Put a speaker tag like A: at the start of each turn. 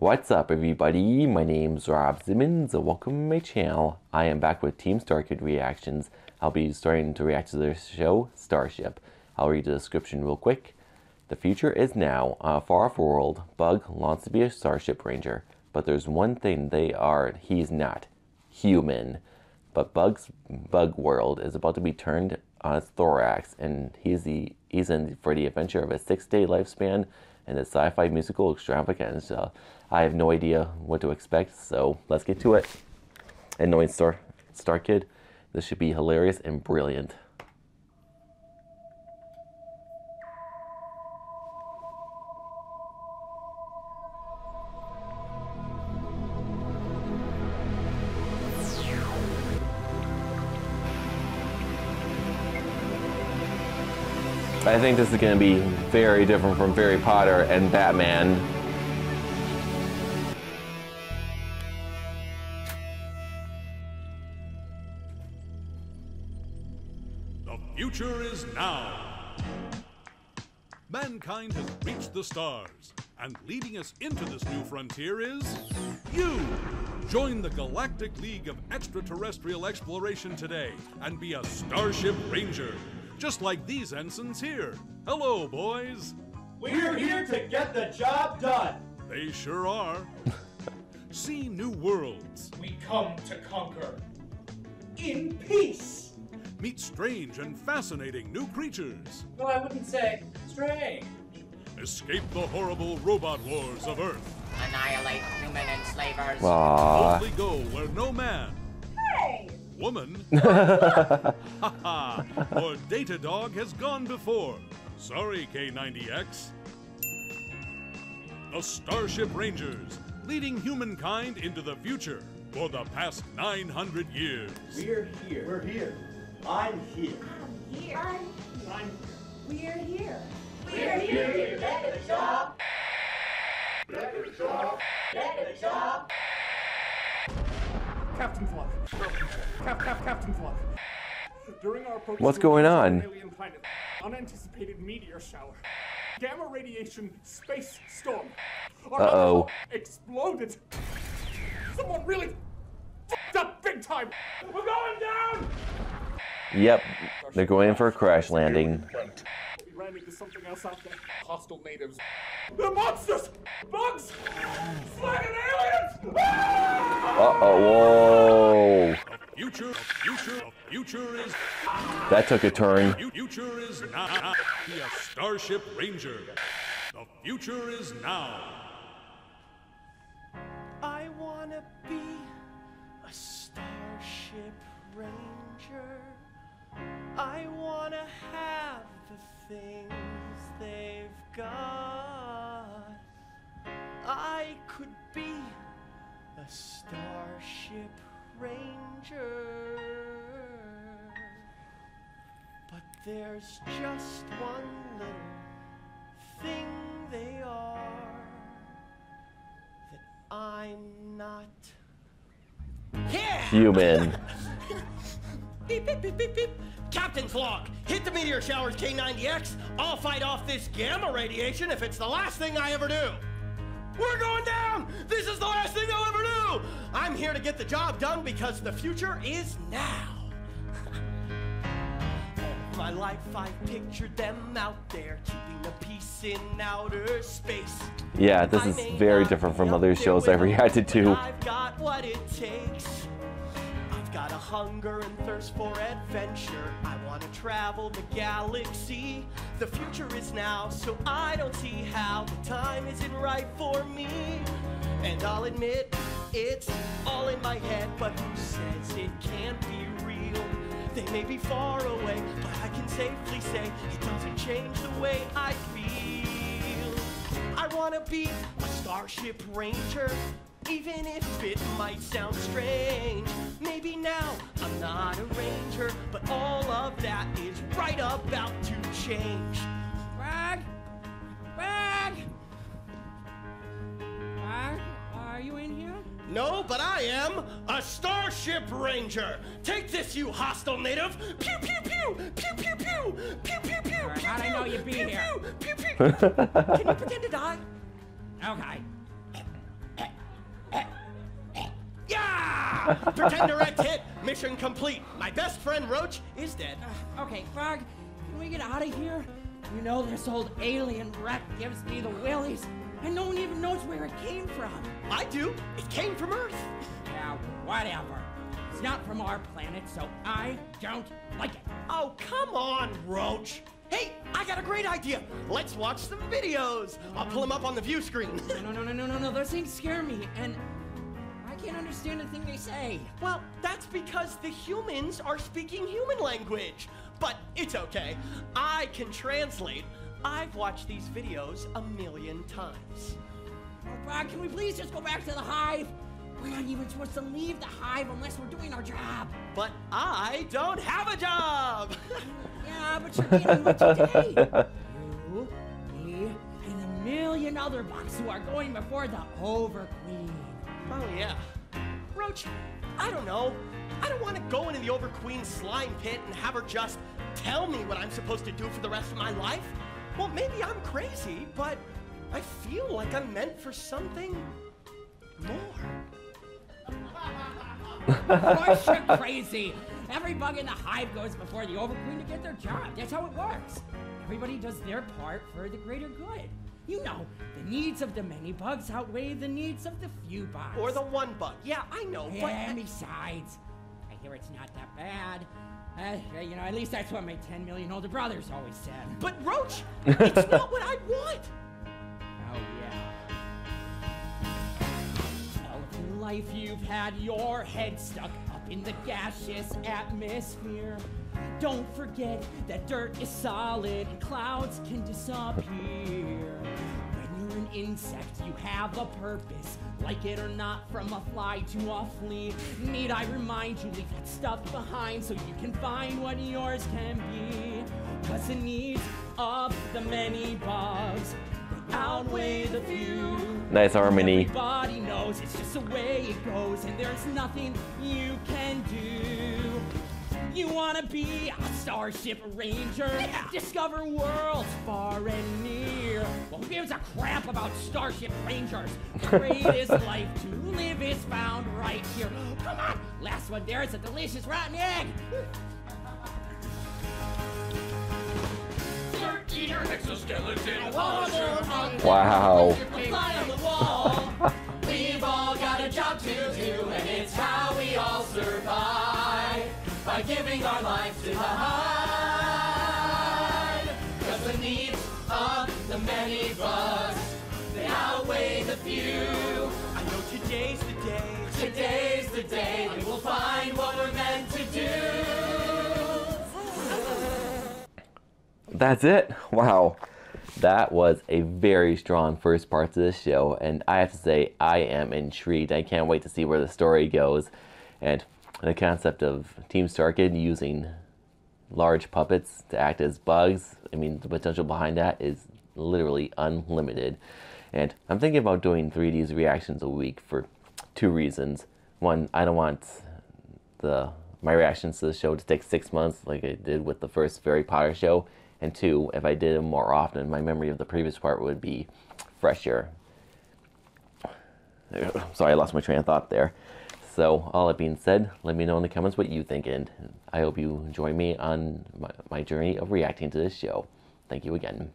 A: What's up everybody, my name's Rob Simmons and welcome to my channel. I am back with Team StarKid reactions. I'll be starting to react to their show, Starship. I'll read the description real quick. The future is now. On a far off world, Bug wants to be a Starship Ranger, but there's one thing they are he's not. Human. But Bug's Bug World is about to be turned on its thorax and he's the he's in for the adventure of a six-day lifespan and a sci-fi musical extravaganza. Uh, I have no idea what to expect, so let's get to it. And knowing StarKid. this should be hilarious and brilliant. I think this is going to be very different from Harry Potter and Batman.
B: The future is now. Mankind has reached the stars, and leading us into this new frontier is you. Join the Galactic League of Extraterrestrial Exploration today and be a Starship Ranger, just like these ensigns here. Hello, boys.
C: We're here to get the job done.
B: They sure are. See new worlds,
C: We come to conquer. In peace.
B: meet strange and fascinating new creatures,
C: Well, I wouldn't say strange.
B: escape the horrible robot wars of Earth.
D: Annihilate human enslavers.
A: Aww.
B: Boldly go where no man, woman, haha, or data dog has gone before. Sorry, K90X. The Starship Rangers, leading humankind into the future for the past 900 years.
C: We're here. We're here. I'm here.
E: I'm here.
C: I'm here.
E: We're here.
F: We're here to get the job. Get the job.
G: Captain Flood. Cap, cap. During our approach
A: What's going on?
G: Alien planet, unanticipated meteor shower. Gamma radiation space storm.
A: Uh-oh.
G: exploded. Someone really fucked up big time. We're going down.
A: Yep, they're going for a crash landing.
G: We ran into something else out there. Hostile natives. They're monsters. Bugs. Aliens. Ah!
A: Uh-oh, whoa.
B: Future, future, future is
A: That took a turn.
B: future is now. Be a Starship Ranger. The future is now.
H: I wanna be there's just one little thing they are that I'm not. Yeah!
A: Human.
H: Beep, beep, beep, beep, beep. Captain's log. Hit the meteor showers, K90X. I'll fight off this gamma radiation if it's the last thing I ever do. We're going down! This is the last thing I'll ever do! I'm here to get the job done because the future is now. My life I've pictured them out there, keeping the peace in outer space.
A: Yeah, this is very different from other shows I
H: 'em,
A: reacted to.
H: I've got what it takes. I've got a hunger and thirst for adventure. I want to travel the galaxy. The future is now, so I don't see how the time isn't right for me. And I'll admit, it's all in my head, but who says it can't be real? They may be far away, but I can safely say it doesn't change the way I feel. I wanna be a Starship Ranger, even if it might sound strange. Maybe now I'm not a ranger, but all of that is right about to change. No, but I am a Starship Ranger. Take this, you hostile native. Pew, pew, pew. Pew, pew, pew. Pew, pew, pew.
E: Right,
H: pew,
E: how'd I know you'd be
H: pew,
E: here?
H: Pew, pew, pew. Can you pretend to die?
E: Okay.
H: Yeah! Pretender act hit. Mission complete. My best friend Roach is dead.
E: Uh, okay, Frog, can we get out of here? You know this old alien wreck gives me the willies, and no one even knows where it came from.
H: I do. It came from Earth.
E: Yeah, whatever. It's not from our planet, so I don't like it.
H: Oh, come on, Roach. Hey, I got a great idea. Let's watch some videos. I'll pull them up on the view screen.
E: No, no, no, no, no, no. Those things scare me, and I can't understand a thing they say.
H: well, that's because the humans are speaking human language. But it's okay. I can translate. I've watched these videos a million times.
E: Oh, can we please just go back to the hive? We're not even supposed to leave the hive unless we're doing our job.
H: But I don't have a job.
E: Yeah, but you're getting what today. You, me, and a million other bugs who are going before the Over Queen.
H: oh, yeah. Roach, I don't know. I don't want to go into the Overqueen slime pit and have her just tell me what I'm supposed to do for the rest of my life. Well, maybe I'm crazy, but I feel like I'm meant for something more.
E: Of course you're crazy. Every bug in the hive goes before the Over Queen to get their job. That's how it works. Everybody does their part for the greater good. You know, the needs of the many bugs outweigh the needs of the few bugs.
H: Or the one bug. Yeah, I know,
E: Yeah,
H: but.
E: and besides, I hear it's not that bad. Uh, you know, at least that's what my 10 million older brothers always said.
H: But Roach, it's not what I want.
E: Life you've had your head stuck up in the gaseous atmosphere. Don't forget that dirt is solid and clouds can disappear. When you're an insect, you have a purpose. Like it or not, from a fly to a flea. Need I remind you, leave that stuff behind so you can find what yours can be. Cause the needs of the many bugs outweigh the few.
A: Nice harmony.
E: Everybody knows it's there's nothing you can do. You wanna be a Starship Ranger? Discover worlds far and near. Well, who gives a crap about Starship Rangers? The greatest life to live is found right here. Come on, last one there is a delicious rotten egg.
C: Dirt exoskeleton.
A: Wow.
D: How we all survive by giving our lives to the hive. Cause the needs of the many bugs, they outweigh the few.
H: I know today's the day.
D: Today's the day we will find what we're meant to do.
A: That's it. Wow. That was a very strong first part to this show, and I have to say, I am intrigued. I can't wait to see where the story goes. And the concept of Team Starkid using large puppets to act as bugs, I mean, the potential behind that is literally unlimited. And I'm thinking about doing 3D's reactions a week for two reasons. One, I don't want the my reactions to the show to take six months like I did with the first Harry Potter show. And two, if I did it more often, my memory of the previous part would be fresher. Sorry, I lost my train of thought there. So, all that being said, let me know in the comments what you think, and I hope you join me on my, my journey of reacting to this show. Thank you again.